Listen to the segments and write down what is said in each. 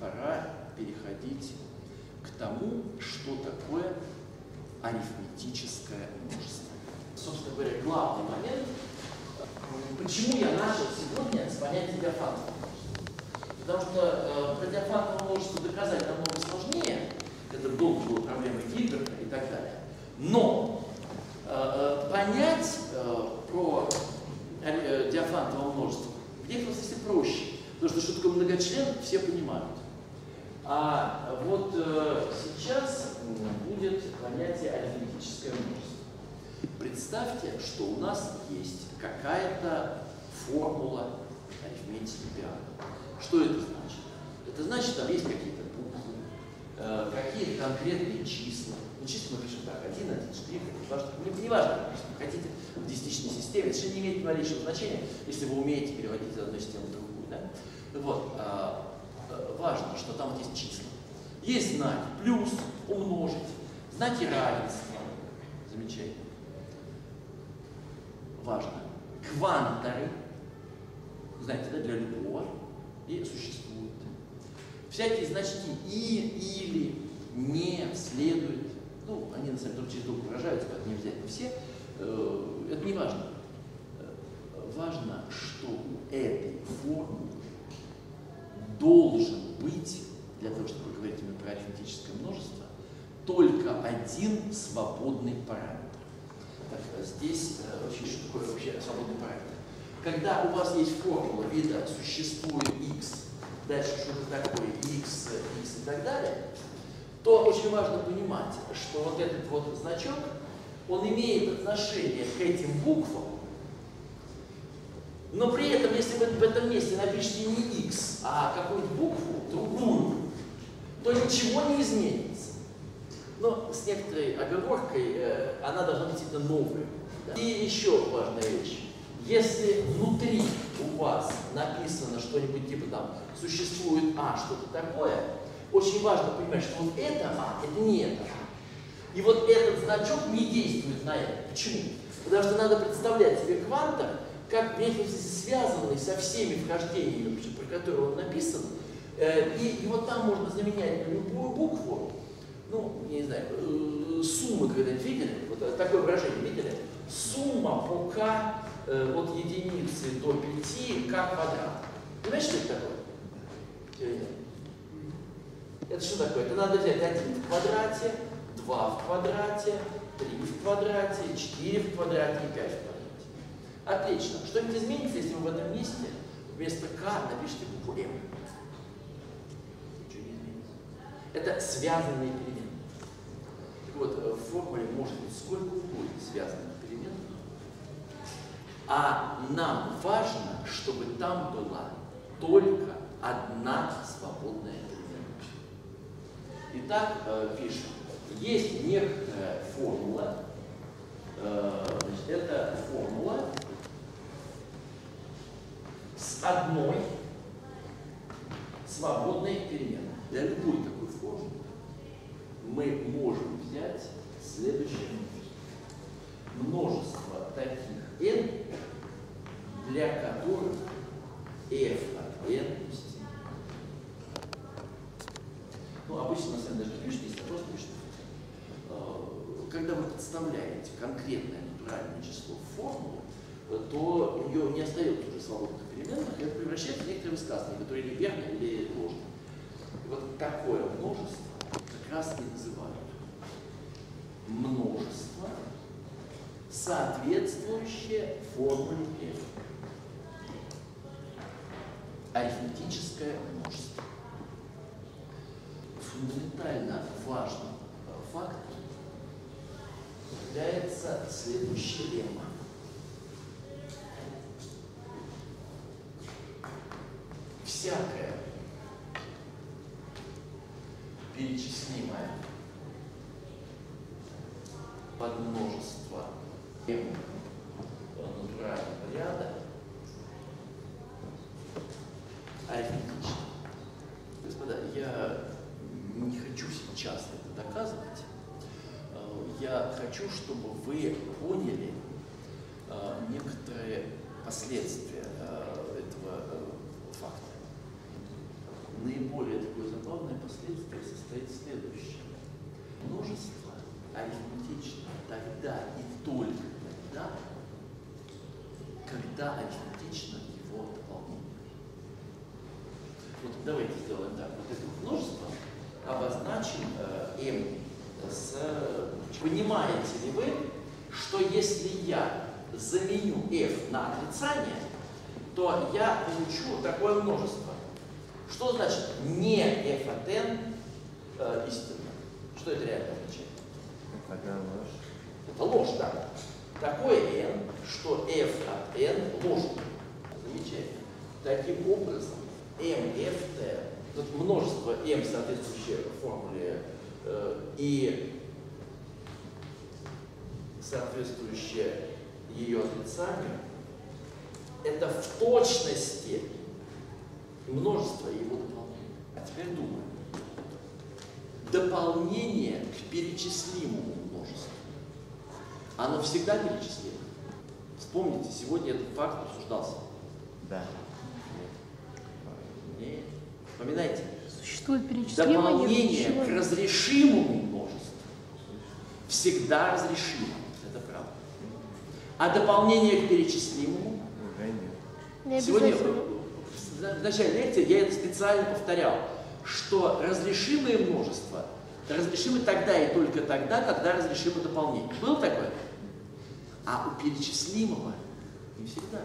пора переходить к тому, что такое арифметическое множество. Собственно говоря, главный момент, почему я начал сегодня с понятия диафантового Потому что э, про диафантовое множество доказать намного сложнее, это долго была проблема Гильберта и так далее. Но э, э, понять э, про э, диафантовое множество в некотором смысле проще. Потому что что такое многочлен, все понимают. А вот э, сейчас будет понятие арифметическое множество. Представьте, что у нас есть какая-то формула арифметики Биана. Что это значит? Это значит, что там есть какие-то буквы, э, какие-то конкретные числа. Ну, числа мы пишем так, 1, 1, штрих, важно, не, не важно, конечно, хотите в десятичной системе, это не имеет малейшего значения, если вы умеете переводить из одной системы в другую. Да? Вот, э, важно, что там вот есть числа. Есть знаки плюс, умножить, знаки равенства. Замечательно. Важно. Кванторы, знаете, да, для любого и существуют. Всякие значки и, или, не, следует. Ну, они на самом деле через друг выражаются, как не обязательно все. Э, это не важно. Э, важно, что у этой формулы должен быть, для того, чтобы говорить именно про арифметическое множество, только один свободный параметр. Так, здесь э, очень что такое вообще свободный параметр? Когда у вас есть формула вида существует x, дальше что-то такое x, x и так далее, то очень важно понимать, что вот этот вот значок, он имеет отношение к этим буквам, но при этом, если вы в этом месте напишите не x, а какую-то букву, другую, то ничего не изменится. Но с некоторой оговоркой э, она должна быть действительно новая. Да? И еще важная вещь. Если внутри у вас написано что-нибудь типа там существует А, что-то такое, очень важно понимать, что вот это А, это не это. И вот этот значок не действует на это. Почему? Потому что надо представлять себе квантор, как некотором связанный со всеми вхождениями, про которые он написан, э, и, и вот там можно заменять на любую букву, ну, не знаю, э, суммы когда-нибудь видели? Вот такое выражение видели? Сумма k э, от единицы до 5 k квадрат. Понимаете, что это такое? Это что такое? Это надо взять 1 в квадрате, 2 в квадрате, 3 в квадрате, 4 в квадрате и 5 в квадрате. Отлично. Что-нибудь изменится, если вы в этом месте вместо k напишите букву m? Ничего не изменится. Это связанные переменные. Так вот, в формуле может быть сколько угодно связанных а нам важно, чтобы там была только одна свободная переменная. Итак, э, пишем. Есть некоторая формула, э, значит, это формула с одной свободной переменной. Для любой такой формулы мы можем взять следующее множество таких n, для которых f от n. Ну, обычно, на самом деле, даже не пишет, если просто пишет. Э, когда вы подставляете конкретное натуральное число в формулу, то ее не остается уже свободных переменных, и это превращается в некоторые высказывания, которые или верны, или ложны. И вот такое множество как раз и называют множество соответствующее формуле f. Арифметическое множество. Фундаментально важным фактом является следующая лемма. Всякое перечислимое подмножество натурального ряда арифметично. Господа, я не хочу сейчас это доказывать. Э, я хочу, чтобы вы поняли э, некоторые последствия э, этого факта. Наиболее такое последствия состоит в следующем. Множество арифметично тогда и только тогда, когда арифметично его дополнение. Вот давайте сделаем так. Вот это множество обозначим э, m с... Понимаете ли вы, что если я заменю f на отрицание, то я получу такое множество. Что значит не f от n э, истинно? Что это реально означает? Такая ложь. Это ложь, да. Такое n, что f от n ложно. Замечательно. Таким образом, mft, тут множество m, соответствующее формуле, э, и соответствующее ее отрицанию, это в точности множество его дополнений. А теперь думаем. Дополнение к перечислимому множеству. Оно всегда перечислимо. Вспомните, сегодня этот факт обсуждался. Да. Нет. Вспоминайте. Существует перечислимое Дополнение к разрешимому множеству всегда разрешимо. Это правда. А дополнение к перечислимому. Не Сегодня в начале лекции я это специально повторял, что разрешимые множества разрешимы тогда и только тогда, когда разрешимо дополнение. Было такое? А у перечислимого не всегда.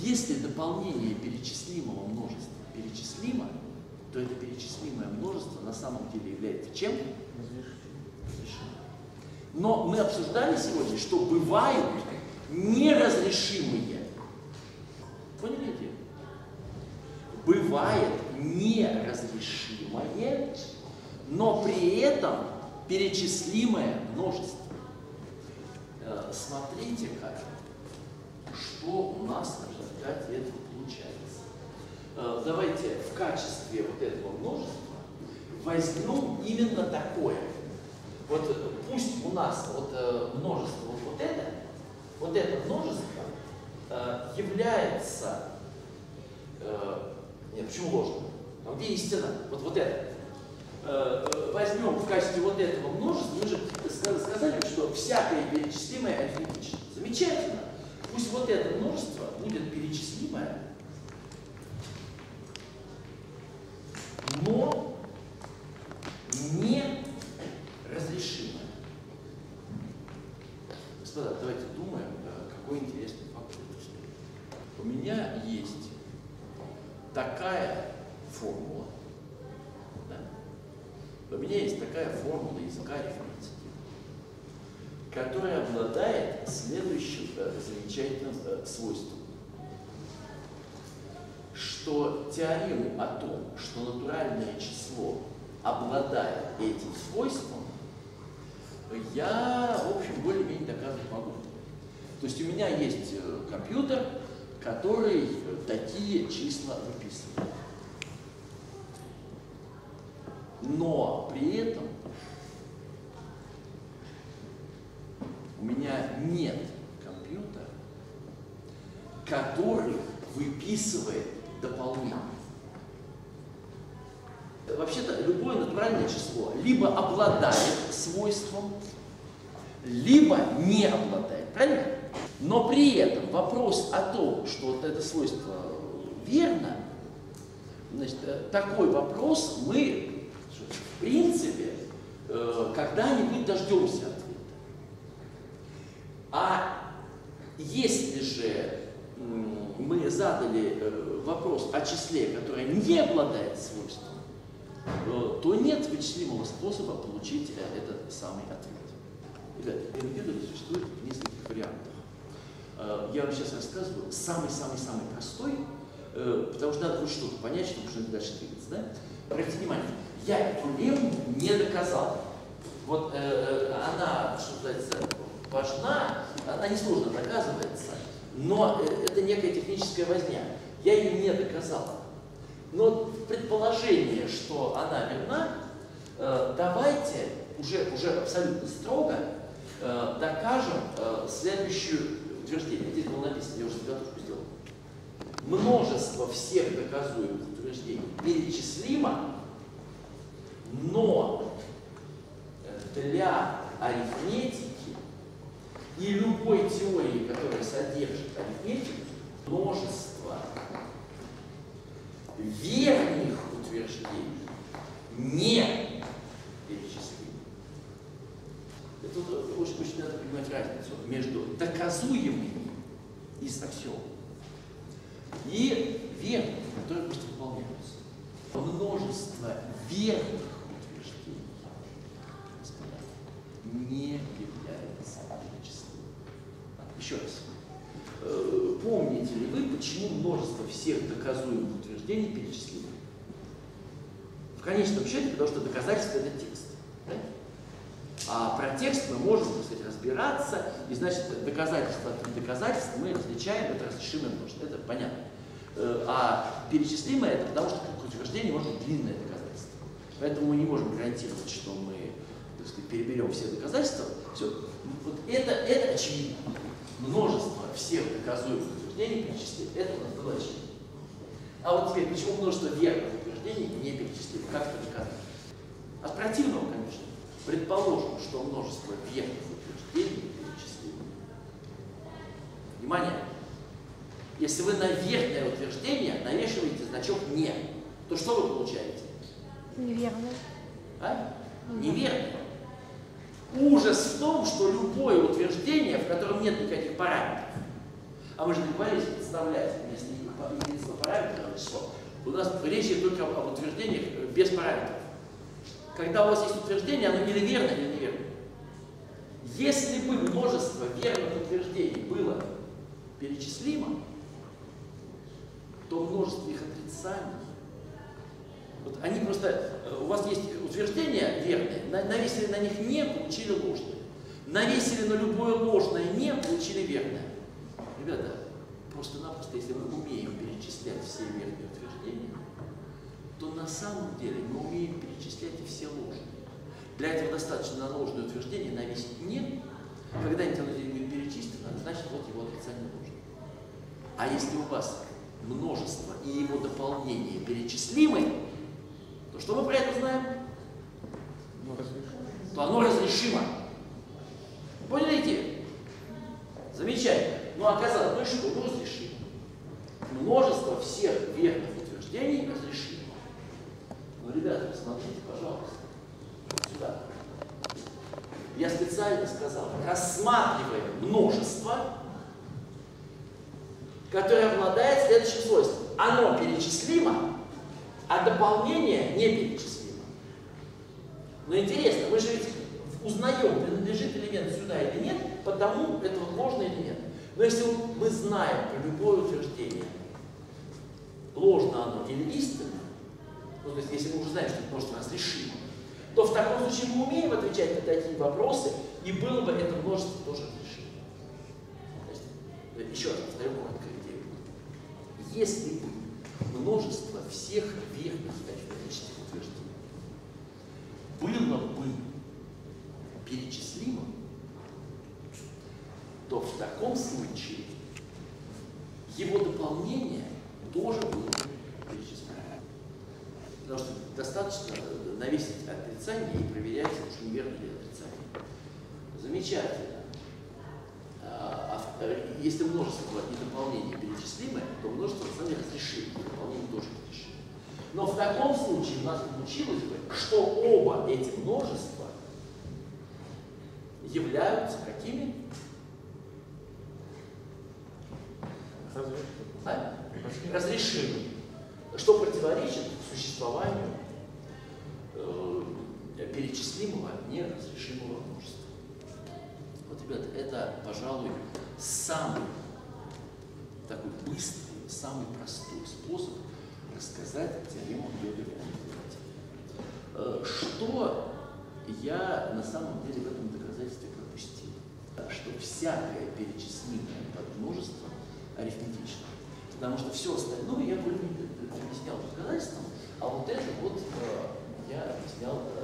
Если дополнение перечислимого множества перечислимо, то это перечислимое множество на самом деле является чем? Но мы обсуждали сегодня, что бывают неразрешимые. Поняли идею? Бывает неразрешимое, но при этом перечислимое множество. Э, Смотрите-ка, что у нас в результате этого получается. Э, Давайте в качестве вот этого множества возьмем именно такое. Вот э, пусть у нас вот э, множество вот, вот это, вот это множество является, нет, почему ложно? А где истина? Вот, вот это. Возьмем в качестве вот этого множества, мы же ска- сказали, что всякое перечислимое арифметично. Замечательно. Пусть вот это множество будет перечислимое, но не разрешимое. Давайте думаем, э, какой интересный факт это истории. У меня есть такая формула, да? у меня есть такая формула языка арифметики, которая обладает следующим э, замечательным э, свойством что теорему о том, что натуральное число обладает этим свойством, я, в общем, более-менее доказывать могу. То есть у меня есть э, компьютер, который такие числа выписывает. Но при этом у меня нет компьютера, который выписывает дополнение. Вообще-то любое натуральное число либо обладает свойством, либо не обладает. Правильно? Но при этом вопрос о том, что вот это свойство верно, значит, э, такой вопрос мы, в принципе, э, когда-нибудь дождемся ответа. А если же мы задали э, вопрос о числе, которое не обладает свойством, э, то нет вычислимого способа получить э, этот самый ответ. Ребята, пирамиды существует в нескольких вариантах. Э, Я вам сейчас рассказываю самый-самый-самый простой, э, потому что надо хоть что-то понять, чтобы что-то дальше двигаться. Да? Обратите внимание, я эту лему не доказал. Вот э, она, что называется, важна, она несложно доказывается, но это некая техническая возня. Я ее не доказал. Но предположение, что она верна, э, давайте уже, уже абсолютно строго э, докажем э, следующее утверждение. Здесь было написано, я уже заготовку сделал. Множество всех доказуемых утверждений перечислимо, Но для арифметики и любой теории, которая содержит арифметику, множество верных утверждений не перечислимо. Это очень, очень надо понимать разницу между доказуемыми из аксиом и верными, которые просто выполняются. Множество верных утверждений не является перечислением. Еще раз. Э, помните ли вы, почему множество всех доказуемых утверждений перечислимо? В конечном счете, потому что доказательство – это текст. Да? А про текст мы можем, так сказать, разбираться, и значит доказательство от доказательства мы различаем, это разрешимое множество, это понятно. Э, а перечислимое это потому, что как утверждение может длинное доказательство. Поэтому мы не можем гарантировать, что мы так сказать, переберем все доказательства. Все. Вот это, это очевидно. Множество всех доказуемых утверждений перечислить. Это у нас было очевидно. А вот теперь, почему множество верных утверждений не перечислили? Как это доказать? От противного, конечно. Предположим, что множество верных утверждений перечислили. Внимание! Если вы на верное утверждение навешиваете значок «не», то что вы получаете? Неверно. А? Неверно. Ужас в том, что любое утверждение, в котором нет никаких параметров, а мы же договорились представлять если единство параметров число, у нас речь идет только об утверждениях без параметров. Когда у вас есть утверждение, оно или верно, или неверно. Если бы множество верных утверждений было перечислимо, то множество их отрицаний вот они просто, э, у вас есть утверждения верные, навесили на них не, получили ложное. Навесили на любое ложное не, получили верное. Ребята, просто-напросто, если мы умеем перечислять все верные утверждения, то на самом деле мы умеем перечислять и все ложные. Для этого достаточно на ложное утверждение навесить не, когда-нибудь оно будет перечислено, значит вот его отрицание ложное. А если у вас множество и его дополнение перечислимы, Разрешимо. Поняли идею? Замечательно. Ну, оказалось, ну что? Ну, разрешимо. Множество всех верных утверждений разрешимо. Но, ребята, посмотрите, пожалуйста, сюда. Я специально сказал, рассматриваем множество, которое обладает следующим свойством. Оно перечислимо, а дополнение не перечислимо. Но интересно, мы же ведь узнаем, принадлежит элемент сюда или нет, потому это ложно или нет. Но если мы знаем про любое утверждение, ложно оно или истинно, ну, то есть если мы уже знаем, что это множество разрешимо, то в таком случае мы умеем отвечать на такие вопросы, и было бы это множество тоже разрешимо. Еще раз повторю коротко идею. Если бы множество всех верных арифметических утверждений было бы перечислимо, то в таком случае его дополнение тоже было бы перечислимо. Потому что достаточно навесить отрицание и проверять, уж неверно ли отрицание. Замечательно. А, а если множество и дополнение перечислимое, то множество на самом деле разрешимо, и дополнение тоже разрешимо. Но в таком случае у нас получилось бы, что оба эти множества являются какими? А? Разрешимыми. Что противоречит существованию э, перечислимого неразрешимого множества. Вот, ребята, это, пожалуй, самый такой быстрый, самый простой способ рассказать теорему Георгия э, Что я на самом деле в этом? Что всякое перечислимое подмножество арифметично. Потому что все остальное я более-менее объяснял доказательством, а вот это вот э, я объяснял без